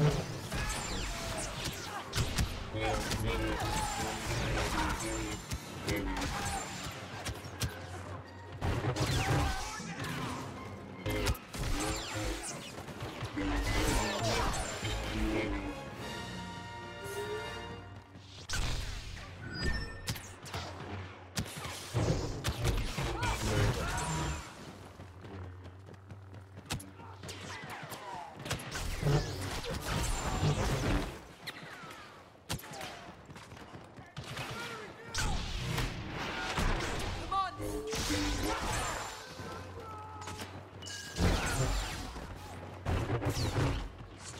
Yeah, yeah.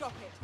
Stop it.